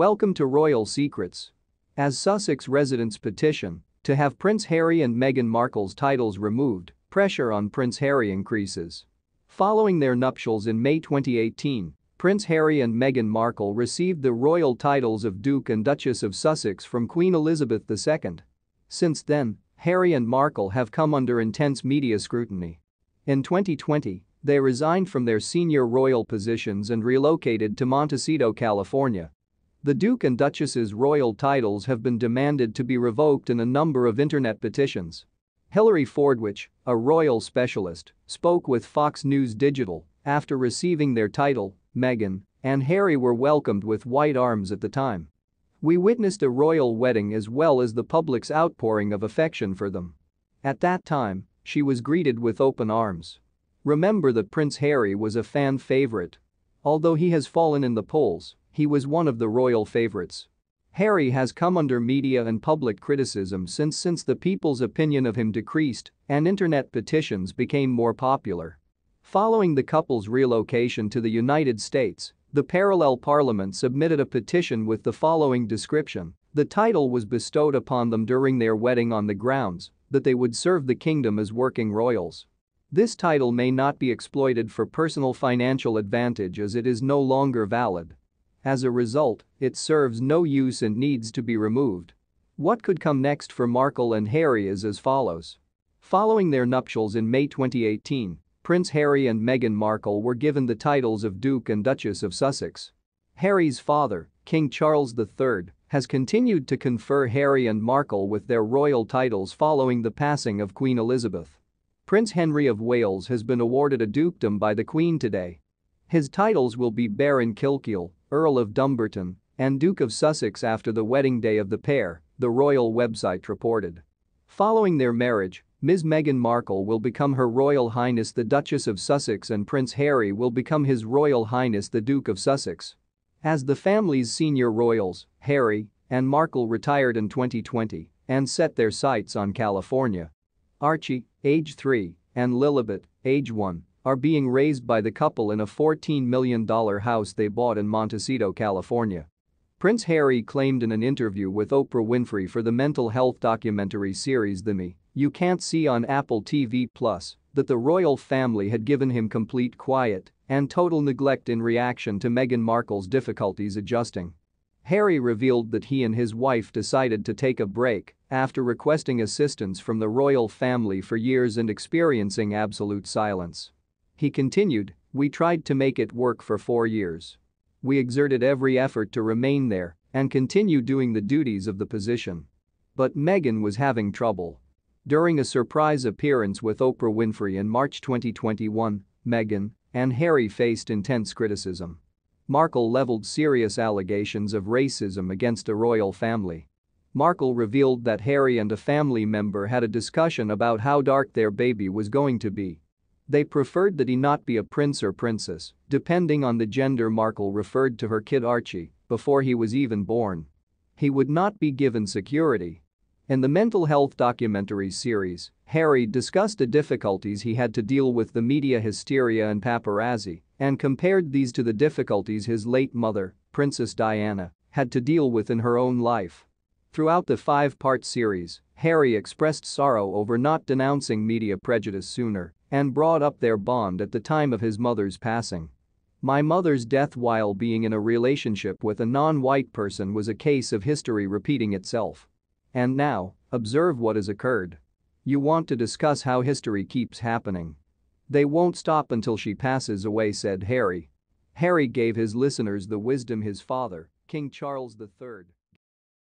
Welcome to Royal Secrets. As Sussex residents petition to have Prince Harry and Meghan Markle's titles removed, pressure on Prince Harry increases. Following their nuptials in May 2018, Prince Harry and Meghan Markle received the royal titles of Duke and Duchess of Sussex from Queen Elizabeth II. Since then, Harry and Markle have come under intense media scrutiny. In 2020, they resigned from their senior royal positions and relocated to Montecito, California. The Duke and Duchess's royal titles have been demanded to be revoked in a number of internet petitions. Hilary Fordwich, a royal specialist, spoke with Fox News Digital after receiving their title, Meghan and Harry were welcomed with white arms at the time. We witnessed a royal wedding as well as the public's outpouring of affection for them. At that time, she was greeted with open arms. Remember that Prince Harry was a fan favorite. Although he has fallen in the polls, he was one of the royal favorites. Harry has come under media and public criticism since since the people's opinion of him decreased and internet petitions became more popular. Following the couple's relocation to the United States, the parallel parliament submitted a petition with the following description. The title was bestowed upon them during their wedding on the grounds that they would serve the kingdom as working royals. This title may not be exploited for personal financial advantage as it is no longer valid. As a result, it serves no use and needs to be removed. What could come next for Markle and Harry is as follows. Following their nuptials in May 2018, Prince Harry and Meghan Markle were given the titles of Duke and Duchess of Sussex. Harry's father, King Charles III, has continued to confer Harry and Markle with their royal titles following the passing of Queen Elizabeth. Prince Henry of Wales has been awarded a dukedom by the Queen today. His titles will be Baron Kilkeel, Earl of Dumbarton, and Duke of Sussex after the wedding day of the pair, the royal website reported. Following their marriage, Ms. Meghan Markle will become Her Royal Highness the Duchess of Sussex and Prince Harry will become His Royal Highness the Duke of Sussex. As the family's senior royals, Harry and Markle retired in 2020 and set their sights on California. Archie, age 3, and Lilibet, age 1, are being raised by the couple in a $14 million house they bought in Montecito, California. Prince Harry claimed in an interview with Oprah Winfrey for the mental health documentary series The Me, You Can't See on Apple TV Plus that the royal family had given him complete quiet and total neglect in reaction to Meghan Markle's difficulties adjusting. Harry revealed that he and his wife decided to take a break after requesting assistance from the royal family for years and experiencing absolute silence. He continued, we tried to make it work for four years. We exerted every effort to remain there and continue doing the duties of the position. But Meghan was having trouble. During a surprise appearance with Oprah Winfrey in March 2021, Meghan and Harry faced intense criticism. Markle leveled serious allegations of racism against a royal family. Markle revealed that Harry and a family member had a discussion about how dark their baby was going to be they preferred that he not be a prince or princess, depending on the gender Markle referred to her kid Archie before he was even born. He would not be given security. In the mental health documentary series, Harry discussed the difficulties he had to deal with the media hysteria and paparazzi and compared these to the difficulties his late mother, Princess Diana, had to deal with in her own life. Throughout the five-part series, Harry expressed sorrow over not denouncing media prejudice sooner and brought up their bond at the time of his mother's passing. My mother's death while being in a relationship with a non-white person was a case of history repeating itself. And now, observe what has occurred. You want to discuss how history keeps happening. They won't stop until she passes away said Harry. Harry gave his listeners the wisdom his father, King Charles III,